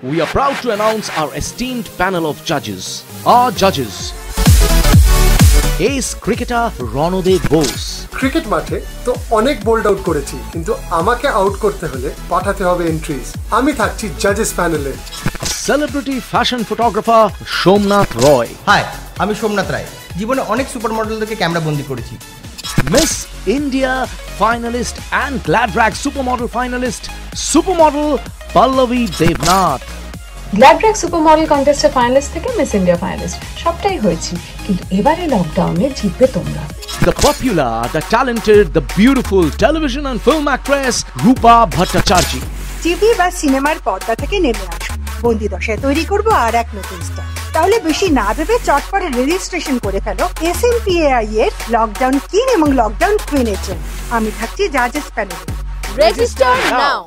We are proud to announce our esteemed panel of judges. Our judges Ace cricketer Ronodev Bose, cricket মাঠে তো অনেক bold out করেছি কিন্তু আমাকে out করতে হলে পাঠাতে হবে এন্ট্রিজ আমি থাকছি জাজেস প্যানেলে celebrity fashion photographer Shomnath Roy, hi আমি সোমনাথ রায় জীবনে অনেক সুপার মডেলদেরকে ক্যামেরা বন্দি করেছি Miss India finalist and Gladrag supermodel finalist, supermodel Pallavi Devnath. Gladrags super model কন্টেস্টের finalist থেকে মিস ইন্ডিয়া ফাইনালিস্ট সবটাই হয়েছি কিন্তু এবারে লকডাউনে জিতবে তোমরা The popular, the talented, the beautiful television and film actress Rupa Bhattacharjee. TV বা সিনেমার পর্দা থেকে নেমে আসুন বন্দি দশায় তৈরি করব আর এক নতুন স্টার তাহলে বেশি না ভেবে চটপটে রেজিস্ট্রেশন করে ফেলো। এস এম পি এআই এর লকডাউন কিন এবং লকডাউন কুইনের জন্য। আমি থাকছি জাজেস প্যানেল রেজিস্টার now.